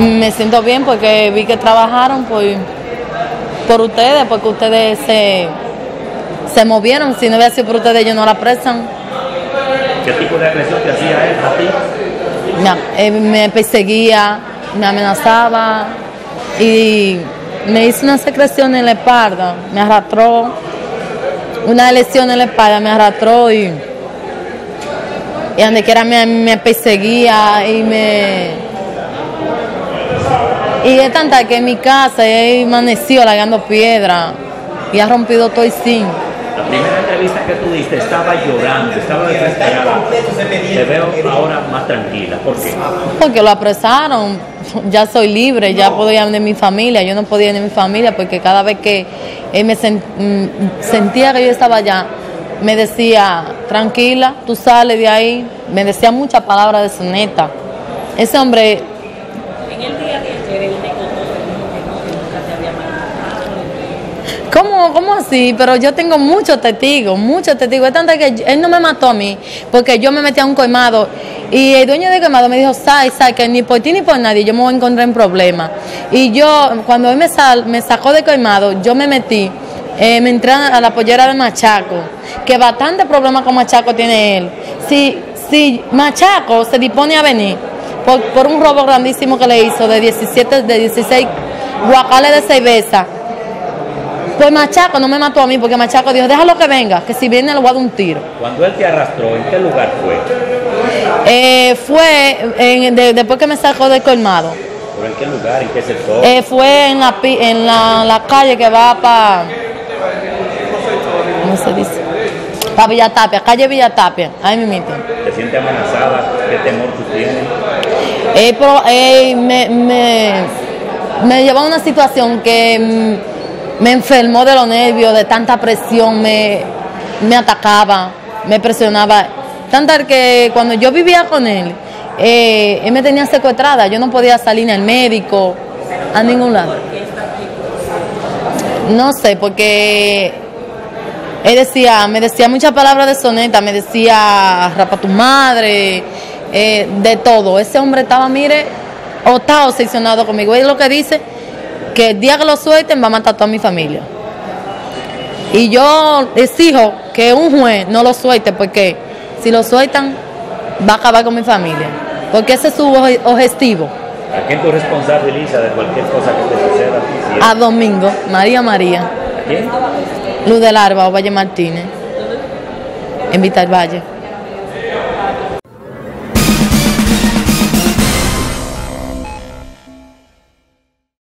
Me siento bien porque vi que trabajaron por, por ustedes, porque ustedes se, se movieron. Si no hubiera sido por ustedes, ellos no la prestan. ¿Qué tipo de agresión te hacía él a ti? Me, me perseguía, me amenazaba y me hizo una secreción en la espalda, me arrastró, una lesión en la espalda, me arrastró y, y donde quiera me, me perseguía y me... Y es tanta que en mi casa he amanecido lagando piedra y ha rompido todo el zinc. La primera entrevista que tú diste estaba llorando, estaba desesperada. Te veo ahora más tranquila. ¿Por qué? Porque lo apresaron, ya soy libre, ya puedo ir de mi familia. Yo no podía ir de mi familia porque cada vez que él me sen- mm, sentía que yo estaba allá, me decía, tranquila, tú sales de ahí. Me decía muchas palabras de su neta. Ese hombre, En el día de ayer él negó todo, dijo que no, que nunca te había matado. ¿Cómo, ¿cómo así? Pero yo tengo muchos testigos, muchos testigos. Es tanto que él no me mató a mí porque yo me metí a un colmado y el dueño del colmado me dijo, sai, sai, que ni por ti ni por nadie yo me voy a encontrar en problemas. Y yo, cuando él me, sal, me sacó del colmado, yo me metí, eh, me entré a la pollera de Machaco, que bastante problemas con Machaco tiene él. Si, si Machaco se dispone a venir por, por un robo grandísimo que le hizo de 17, de 16 guacales de cerveza, pues Machaco no me mató a mí porque Machaco dijo, déjalo que venga, que si viene le voy a dar un tiro. Cuando él te arrastró, ¿en qué lugar fue? Eh, fue en- de- después que me sacó del colmado. ¿Pero en qué lugar? ¿En qué sector? Eh, fue en la, en la, la calle que va para... ¿Cómo se dice? Para Villatapia, calle Villatapia, ahí me meten. ¿Te sientes amenazada? ¿Qué temor tú tienes? Eh, pero, eh, me, me, me llevó a una situación que mm, me enfermó de los nervios, de tanta presión, me, me atacaba, me presionaba. Tanta que cuando yo vivía con él, eh, él me tenía secuestrada, yo no podía salir ni al médico, a ningún lado. No sé, porque él decía, me decía muchas palabras de soneta, me decía rapa tu madre, eh, de todo. Ese hombre estaba, mire, o está obsesionado conmigo. Es lo que dice que el día que lo suelten va a matar a toda mi familia. Y yo exijo que un juez no lo suelte porque si lo sueltan va a acabar con mi familia. Porque ese es su objetivo. ¿A quién tú responsabilizas de cualquier cosa que te suceda a ti? Si es- A Domingo, María María, ¿A quién? Luz del Arba o Valle Martínez, en Vital Valle.